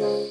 Uh-huh.